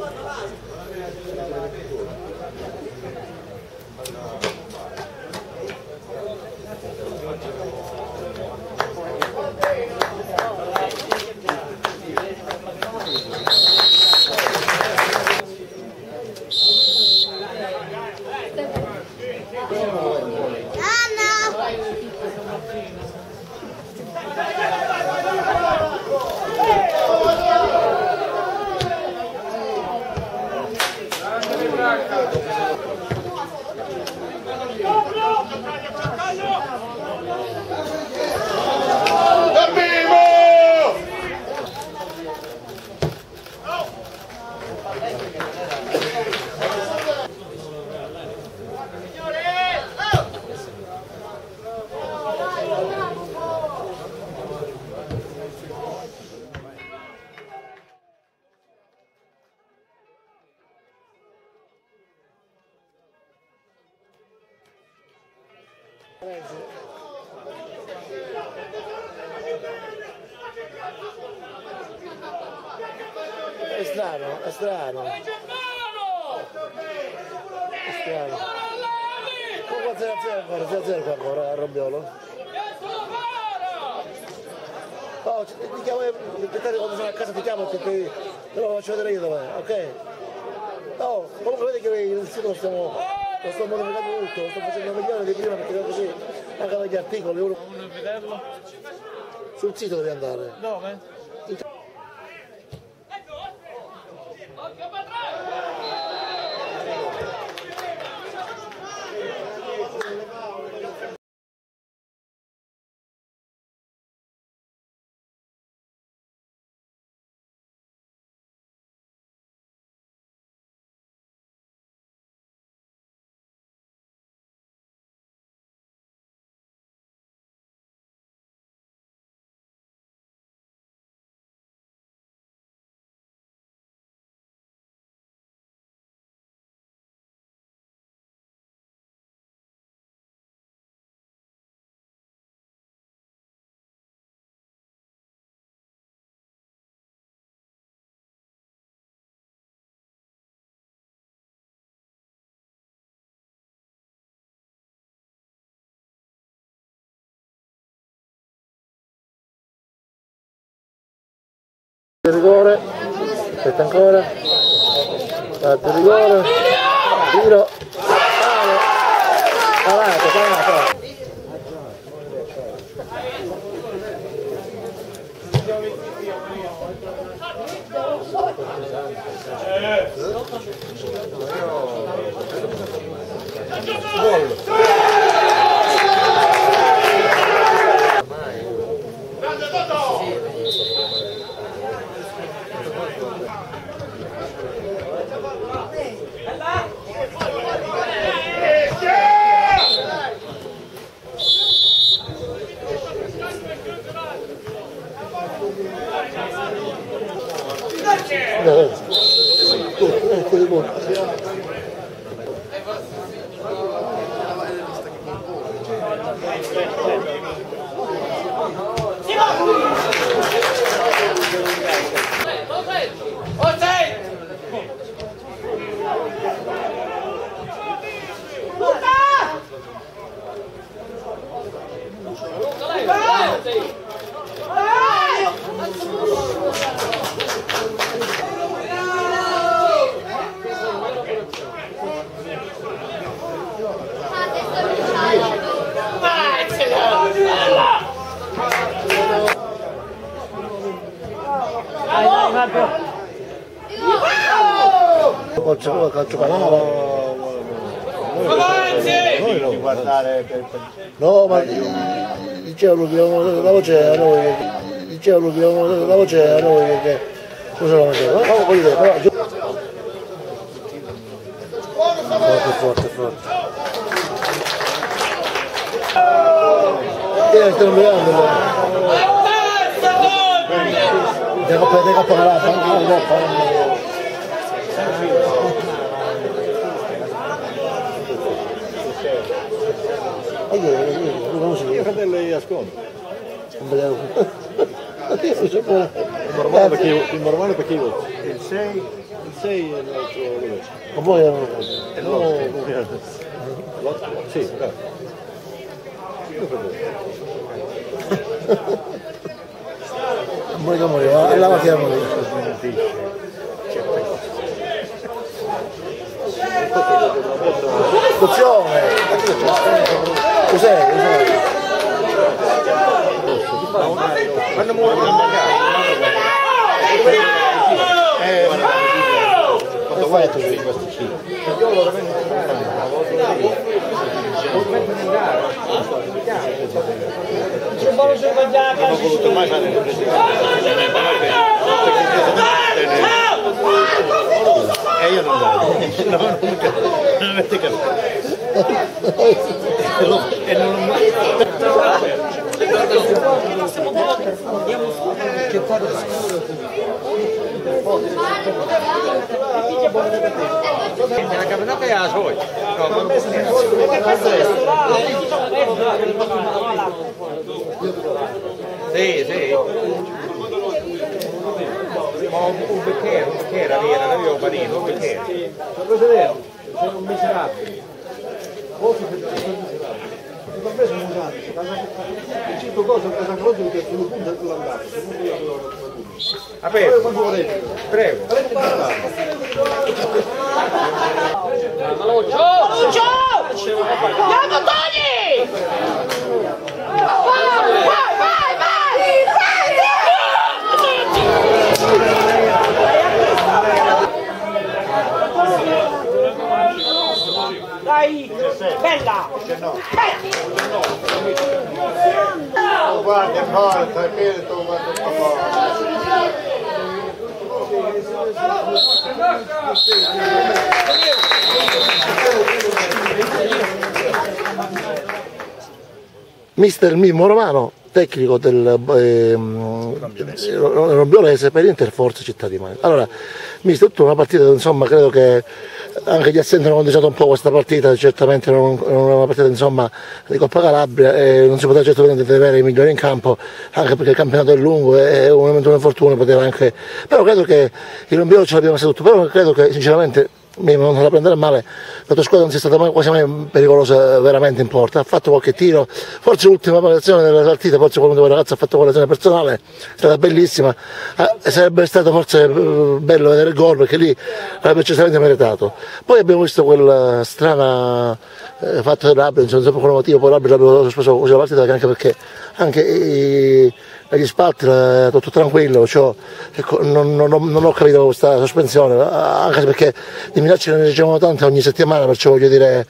Look alive. Caraca! È strano, è strano. È strano. Ma quanto 0 ancora? 0 0 qua ancora a Robbiolo? Oh, ti ti chiamo, aspettate quando sono a casa ti chiamo perché te lo faccio vedere io dov'è, ok? Oh, comunque vedi che il sito lo stiamo, lo sto modificando tutto, lo sto facendo migliore di prima perché così anche dagli articoli uno vederlo? sul sito devi andare. Dove? Di rigore, aspetta ancora, parte rigore, tiro, palo, parato, parato. Eh, ecco di buono. Calcio, calcio canale. Noi non guardare per, per No, ma dicevo dobbiamo dare la voce a noi. che- Dicevo dobbiamo dare la voce a noi che cosa lo mangiamo? No, voglio dire. Forte, forte, forte. Tieni, stai mirando. Coppa, dei coppa calata, anche la coppa. E io, io, non si mio fratello gli ascolta. non vedevo. Io non sapevo. Il normale perché io, il normale perché io il 6 6 e l'altro veloce. Ma E. Io! Cos'è? Cos'è? Quando muovono a magari. Eh, quando vai tu vedi questi cinque. Non ho voluto mai fare il presidente. E io non no, non, non avete capito. E non l'ho La camminata è la sua. Sì, sì. Ma un, un bicchiere, un bicchiere aveva, non avevo panino, un bicchiere. Presidente, sono un miserabile. Molto miserabile. Ma me sono usato, cinque cose ho preso a Croce che sono punto sull'andare, secondo io avevo A prego, quando volete. prego. Lucio! Andiamo Tony! Vai, vai! Dai! Bella! Guardi in porta. Mister Mimmo Romano, tecnico del ehm, Rombiolese per Inter Forza Città di Mani. Allora, mister, tutta una partita, insomma, credo che anche gli assenti hanno condizionato un po' questa partita, certamente non, non è una partita insomma, di Coppa Calabria e non si poteva certamente vedere i migliori in campo, anche perché il campionato è lungo e un momento di infortunio poteva anche... Però credo che il Rombiolo ce l'abbiamo messo tutto, però credo che sinceramente non da prendere male, la tua squadra non sia stata mai, quasi mai pericolosa veramente in porta, ha fatto qualche tiro, forse l'ultima azione della partita, forse quando quel ragazzo ha fatto quell'azione personale, è stata bellissima, Ah, e sarebbe stato forse eh, bello vedere il gol perché lì l'avrebbe certamente meritato. Poi abbiamo visto quella strana eh, fatto dell'arbitro, non so per quale motivo, poi l'arbitro ha sospeso così la partita anche perché anche i, agli spalti era tutto tranquillo, cioè, ecco, non, non- non ho capito questa sospensione, anche perché di minacce ne ricevono tante ogni settimana, perciò voglio dire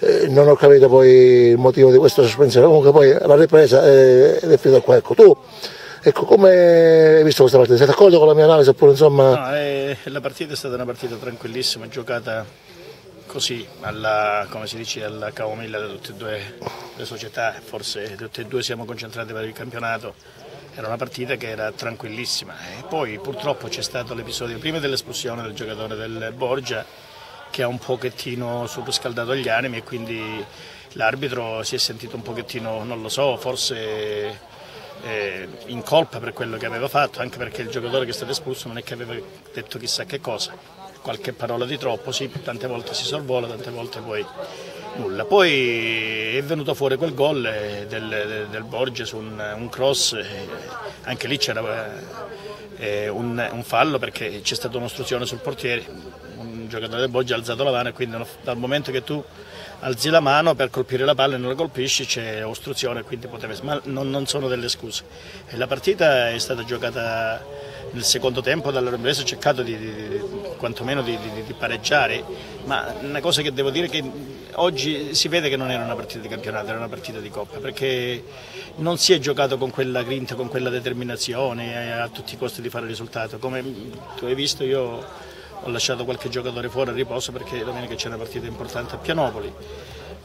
eh, non ho capito poi il motivo di questa sospensione, comunque poi la ripresa eh, ed è finita qua. Ecco, tu ecco, come hai visto questa partita? Sei d'accordo con la mia analisi oppure insomma... No, eh, la partita è stata una partita tranquillissima, giocata così, alla, come si dice, alla camomilla da tutte e due le società, forse tutte e due siamo concentrati per il campionato. Era una partita che era tranquillissima. E poi purtroppo c'è stato l'episodio prima dell'espulsione del giocatore del Borgia che ha un pochettino surriscaldato gli animi e quindi l'arbitro si è sentito un pochettino, non lo so, forse eh, in colpa per quello che aveva fatto, anche perché il giocatore che è stato espulso non è che aveva detto chissà che cosa, qualche parola di troppo, sì, tante volte si sorvola, tante volte poi nulla. Poi è venuto fuori quel gol eh, del, del, su un, un cross, eh, anche lì c'era eh, un, un fallo perché c'è stata un'ostruzione sul portiere, un giocatore del Borgia ha alzato la mano e quindi dal momento che tu alzi la mano per colpire la palla e non la colpisci c'è ostruzione quindi poteva ma non, non sono delle scuse. E la partita è stata giocata nel secondo tempo dalla Rombrese ho cercato di, di, di- quantomeno di, di- di pareggiare ma una cosa che devo dire è che oggi si vede che non era una partita di campionato era una partita di coppa perché non si è giocato con quella grinta con quella determinazione eh, a tutti i costi di fare il risultato. Come tu hai visto io ho lasciato qualche giocatore fuori a riposo perché domenica c'è una partita importante a Pianopoli.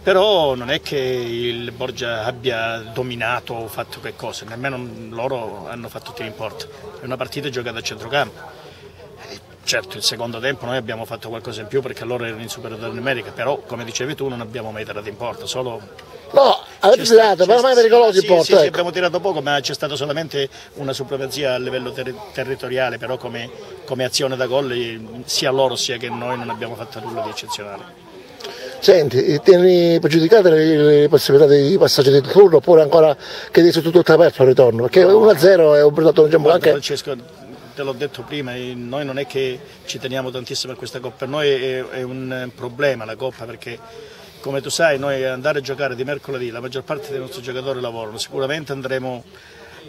Però non è che il Borgia abbia dominato o fatto che cosa, nemmeno loro hanno fatto tiri in porta. È una partita giocata a centrocampo. E certo, il secondo tempo noi abbiamo fatto qualcosa in più perché loro erano in superiorità numerica, però come dicevi tu non abbiamo mai tirato in porta, solo No, avete tirato, però mai pericolosi sì, porta. sì, sì, ecco. abbiamo tirato poco, ma c'è stata solamente una supremazia a livello ter- territoriale, però come, come azione da gol eh, sia loro sia che noi non abbiamo fatto nulla di eccezionale. Senti, tieni pregiudicate le, le possibilità di passaggio di turno oppure ancora che dice tutto aperto al ritorno? Perché 1-0 è un diciamo, Guarda, anche... Francesco, te l'ho detto prima, eh, noi non è che ci teniamo tantissimo a questa Coppa, per noi è, è un problema la Coppa perché come tu sai noi andare a giocare di mercoledì, la maggior parte dei nostri giocatori lavorano, sicuramente andremo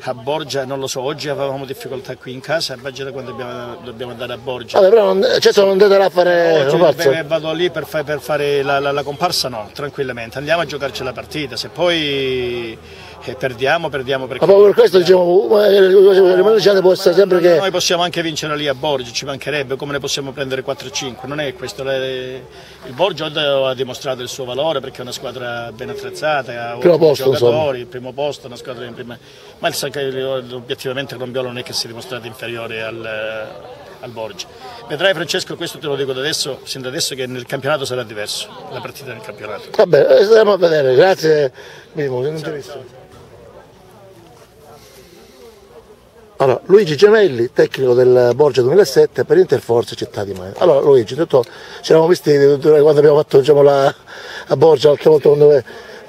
a Borgia, non lo so, oggi avevamo difficoltà qui in casa, immagina quando dobbiamo, dobbiamo andare a Borgia. Vabbè, però non, certo non andate là a fare pazzo. beh, vado lì per, fa- per fare la, la- la comparsa, no, tranquillamente, andiamo a giocarci la partita, se poi eh, perdiamo, perdiamo perché... Ma proprio per questo diciamo, rimanere può essere sempre che... Noi possiamo anche vincere lì a Borgia, ci mancherebbe, come ne possiamo prendere 4-5, non è questo. le- Il Borgia ha dimostrato il suo valore perché è una squadra ben attrezzata, ha Primo posto, giocatori, il primo posto, una squadra in prima... Ma il obiettivamente Rombiolo non è che si è dimostrato inferiore al, al Borgia. Vedrai Francesco, questo te lo dico da adesso, sin da adesso che nel campionato sarà diverso, la partita nel campionato. Vabbè, eh, staremo a vedere, grazie. Mimo, non ti ho visto. Allora, Luigi Gemelli, tecnico del Borgia 2007 per Interforze Città di Maiano. Allora, Luigi, intanto ci eravamo visti quando abbiamo fatto diciamo, la, a Borgia l'altra volta quando eh,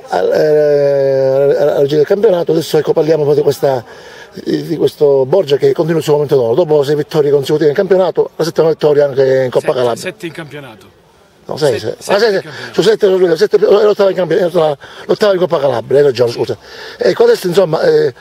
al- eh, alla regia del campionato, adesso ecco, parliamo di, questa, di di questo Borgia che continua il suo momento d'oro. Dopo sei vittorie consecutive in campionato, la settima vittoria anche in Coppa Calabria. Sette in campionato. No, sei, sei. Sei, sei. Su sette, sette, l'ottava in campionato, l'ottava in Coppa Calabria, hai ragione, scusa. Ecco, adesso insomma, eh,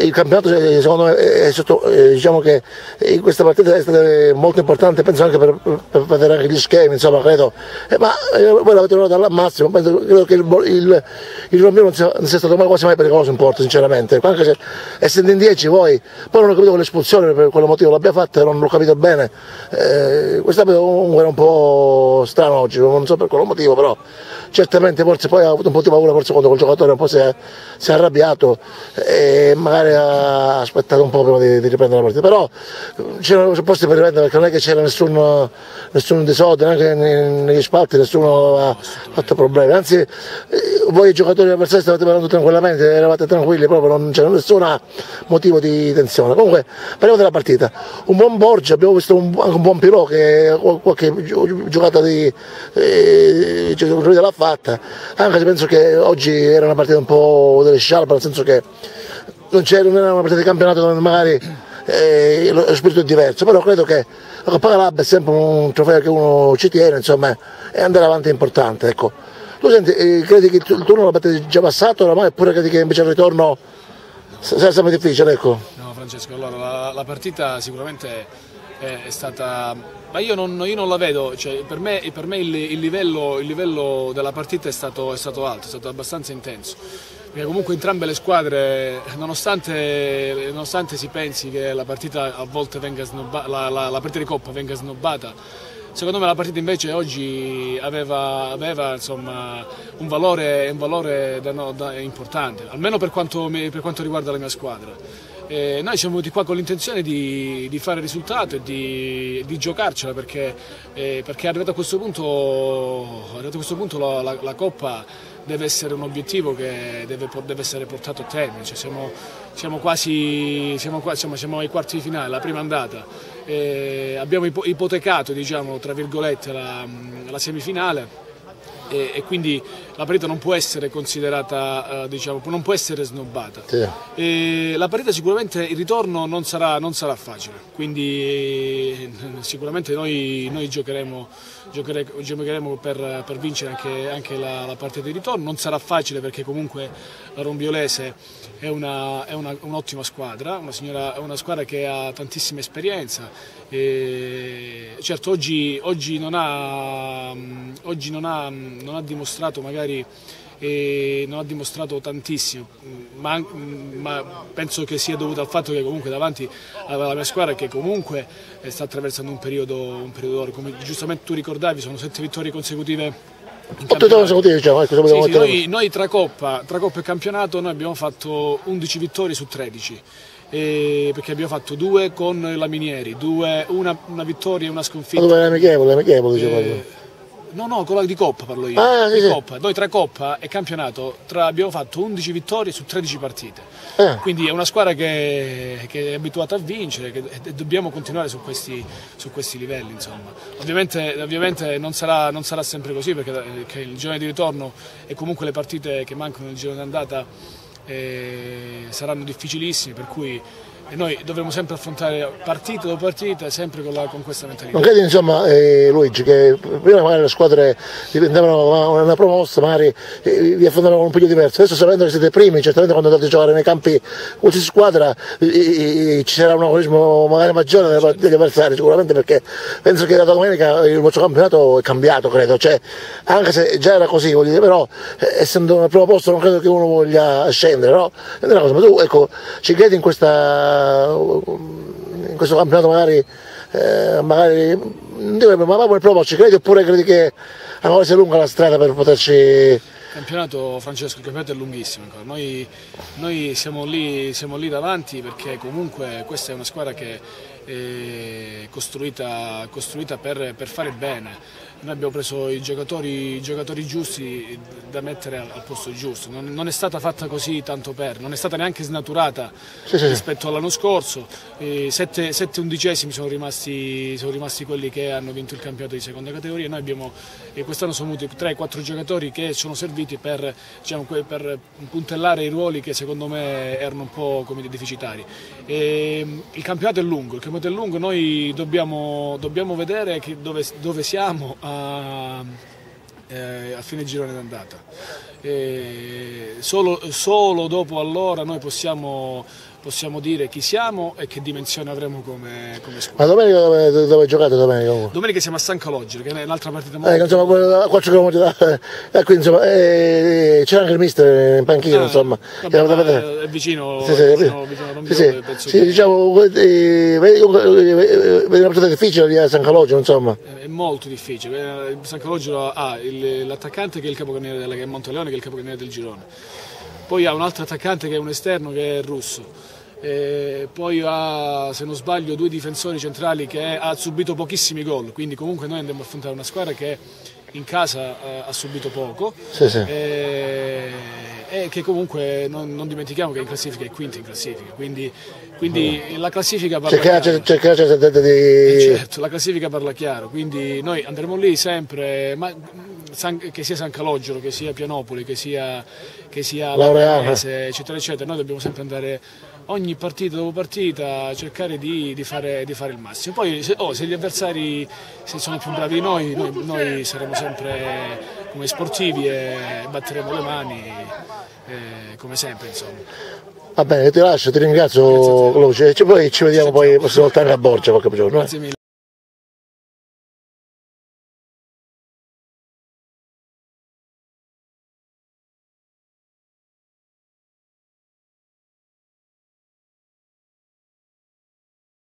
il campionato eh, secondo me è sotto, eh, diciamo che in questa partita è stata molto importante, penso anche per, per vedere anche gli schemi, insomma, credo. Eh, ma eh, voi l'avete lavorato al massimo, penso, credo che il, il, il Romeo non sia, non sia stato mai, quasi mai pericoloso in porta, sinceramente. Anche se essendo in 10 voi, poi non ho capito quell'espulsione, per quale motivo l'abbia fatta, non l'ho capito bene. Eh, quest'anno comunque era un po' strano oggi, non so per quale motivo, però certamente forse poi ha avuto un po' di paura, forse quando quel giocatore un po' si è, si è arrabbiato e magari ha aspettato un po' prima di, di riprendere la partita. Però eh, c'erano posti per riprendere perché non è che c'era nessun, nessun disordine, anche ne- negli spalti nessuno ha fatto problemi. Anzi, eh, voi giocatori avversari stavate parlando tranquillamente, eravate tranquilli, proprio non c'era nessun motivo di tensione. Comunque, parliamo della partita. Un buon Borgia, abbiamo visto un, anche un buon Pirò che qual- qualche gio- giocata di eh, giocatori l'ha fatta, anche se penso che oggi era una partita un po' delle sciarpe, nel senso che non, non era una partita di campionato dove magari eh, lo, spirito è diverso, però credo che la Coppa Calabria è sempre un trofeo che uno ci tiene, insomma, e andare avanti è importante. Ecco. Tu senti, eh, credi che il turno l'abbiate già passato oramai, oppure credi che invece il ritorno sarà sempre difficile? Ecco. No, Francesco, allora la, la partita sicuramente è, è stata. Ma io non, io non la vedo, cioè, per me, per me il, il livello, il livello della partita è stato, è stato alto, è stato abbastanza intenso. Perché comunque entrambe le squadre, nonostante, nonostante si pensi che la partita a volte venga snobbata, la, la- la partita di Coppa venga snobbata, secondo me la partita invece oggi aveva, aveva, insomma, un valore, un valore da- da- importante, almeno per quanto, per quanto riguarda la mia squadra. Eh, noi siamo venuti qua con l'intenzione di, di fare risultato e di, di giocarcela perché, eh, perché arrivato a questo punto, a questo punto la, la- la Coppa deve essere un obiettivo che deve, deve essere portato a termine. Cioè siamo, siamo quasi siamo, qua- siamo- siamo ai quarti di finale, la prima andata. Eh, abbiamo ipo- ipotecato diciamo, la, la semifinale e, e quindi la partita non può essere considerata, eh, diciamo, non può essere snobbata. Sì. La partita sicuramente il ritorno non sarà, non sarà facile, quindi eh, sicuramente noi, noi giocheremo, giochere- giocheremo per, per vincere anche, anche la, la partita di ritorno, non sarà facile perché comunque la Rombiolese è, una- è una- un'ottima squadra, una, signora- è una squadra che ha tantissima esperienza. E certo oggi, oggi non ha, mh, oggi non ha- non ha dimostrato magari e non ha dimostrato tantissimo, ma, ma penso che sia dovuto al fatto che comunque davanti aveva la mia squadra che comunque eh, sta attraversando un periodo, un periodo d'oro. come giustamente tu ricordavi sono sette vittorie consecutive. ecco, se Sì, sì, noi, noi tra, Coppa, tra Coppa e campionato noi abbiamo fatto 11 vittorie su 13. eh, perché abbiamo fatto due con la Minieri, due- una, una vittoria e una Ma sconfitta. dove è amichevole, amichevole, diciamo. Eh, No, no, quella di Coppa parlo io. Ah, sì, di sì. Coppa. Noi tra Coppa e campionato tra- abbiamo fatto 11 vittorie su 13 partite. Eh. Quindi è una squadra che, che è abituata a vincere che- e dobbiamo continuare su questi, su questi livelli. Insomma. Ovviamente, ovviamente non, sarà, non sarà sempre così perché eh, il girone di ritorno e comunque le partite che mancano nel girone d'andata eh, saranno difficilissime, per cui e noi dovremo sempre affrontare partita dopo partita sempre con, la- con questa mentalità. Non credi insomma eh, Luigi che prima magari le squadre diventavano una, promossa, magari eh, vi affrontavano un po' diverso, adesso sapendo che siete primi, certamente quando andate a giocare nei campi qualsiasi squadra eh, ci sarà un agonismo magari maggiore part- degli avversari sicuramente perché penso che da domenica il vostro campionato è cambiato credo, cioè, anche se già era così dire, però eh, essendo al primo posto non credo che uno voglia scendere, no? Cosa, ma tu ecco, ci credi in questa in questo campionato magari eh, magari non dico, ma proprio il primo ci credi oppure credi che ancora sia lunga la strada per poterci Il campionato, Francesco, il campionato è lunghissimo ancora. Noi, noi siamo, lì, siamo lì davanti perché comunque questa è una squadra che è costruita, costruita per, per fare bene. Noi abbiamo preso i giocatori, i giocatori giusti da mettere al, posto giusto. Non, non è stata fatta così tanto per, non è stata neanche snaturata Sì, sì. rispetto all'anno scorso. Eh, sette, sette undicesimi sono rimasti, sono rimasti quelli che hanno vinto il campionato di seconda categoria. Noi abbiamo, quest'anno sono venuti 3-4 giocatori che sono serviti per, diciamo, per puntellare i ruoli che secondo me erano un po' come deficitari. E, il campionato è lungo, il campionato è lungo, noi dobbiamo, dobbiamo vedere che dove, dove siamo a, eh, a fine girone d'andata. Solo, solo dopo allora noi possiamo, possiamo dire chi siamo e che dimensione avremo come, come squadra. ma domenica dove, dove giocate domenica? Domenica siamo a San Calogero, che è un'altra partita molto... Eh, insomma, quello a 4 km da, eh, quindi, insomma, eh, c'era anche il mister in panchina, Ah, insomma. vabbè, a ma vedere. è vicino, Sì, sì, vicino, vicino a sì, sì, penso sì, che- diciamo, eh, vedi eh, una partita difficile lì a San Calogero, insomma. È molto difficile. Eh, Il San Calogero ha il- l'attaccante che è il capocannoniere della che è Monteleone, che è il capocannoniere del girone. Poi ha un altro attaccante che è un esterno che è russo. E poi ha, se non sbaglio, due difensori centrali che ha subito pochissimi gol. Quindi comunque noi andiamo a affrontare una squadra che in casa eh, ha subito poco. Sì, sì. E, e che comunque non, non dimentichiamo che in classifica è quinta in classifica. Quindi, quindi la classifica parla Cercare, chiaro. cercare, cercare di... Eh, Certo, la classifica parla chiaro, quindi noi andremo lì sempre, ma, che sia San Calogero, che sia Pianopoli, che sia, che sia. Laureanese, eccetera, eccetera, noi dobbiamo sempre andare ogni partita dopo partita a cercare di, di fare, di fare il massimo. Poi se, oh, se gli avversari se sono più bravi di noi, noi, noi saremo sempre come sportivi e batteremo le mani eh, come sempre. Insomma. Va bene, ti lascio, ti ringrazio, Luce, e poi ci vediamo poi la prossima volta a Borgia qualche giorno. Grazie mille.